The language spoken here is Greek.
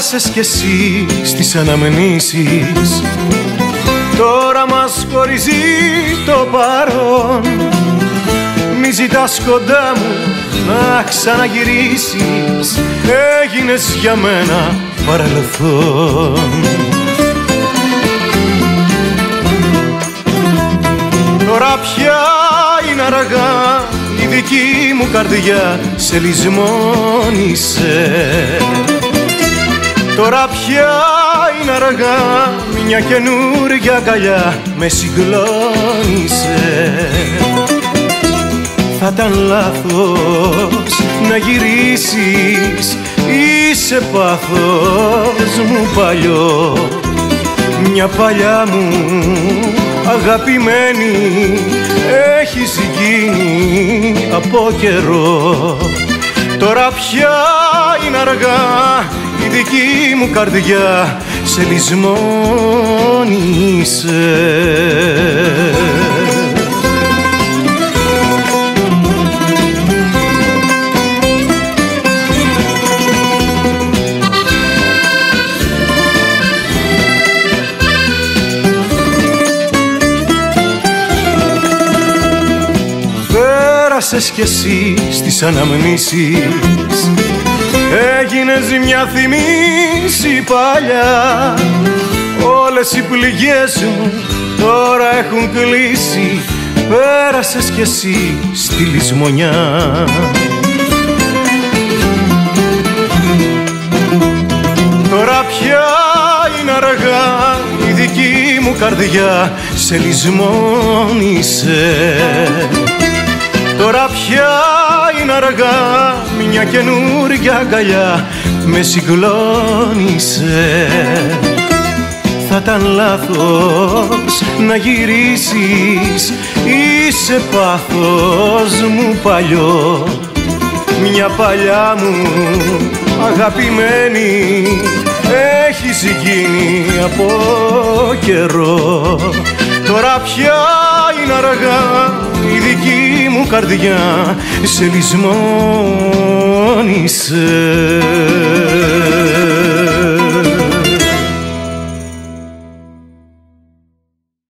Πέρασες κι εσύ στις αναμνήσεις. Τώρα μας χωρίζει το παρόν. Μη ζητάς κοντά μου να ξαναγυρίσεις. Έγινες για μένα παρελθόν. Τώρα πια είναι αργά η δική μου καρδιά σε λησμόνισε Τώρα πια είναι αργά μια καινούργια αγκαλιά με συγκλώνησε. Θα ήταν λάθος να γυρίσεις Είσαι πάθος μου παλιό. Μια παλιά μου αγαπημένη Έχεις γίνει από καιρό. Τώρα πια είναι αργά η δική μου καρδιά σε λησμόνισε. Πέρασες κι εσύ στις αναμνήσεις Έγινες μια θυμίση παλιά. Όλες οι πληγές μου τώρα έχουν κλείσει. Πέρασες κι εσύ στη λησμονιά. Τώρα πια είναι αργά η δική μου καρδιά σε λησμόνισε. Τώρα πια είναι αργά μια καινούργια αγκαλιά με συγκλώνησε. Θα ήταν λάθος να γυρίσεις Είσαι πάθος μου παλιό. Μια παλιά μου αγαπημένη Έχεις γίνει από καιρό. Τώρα πια είναι αργά η δική μου καρδιά σε λησμόνισε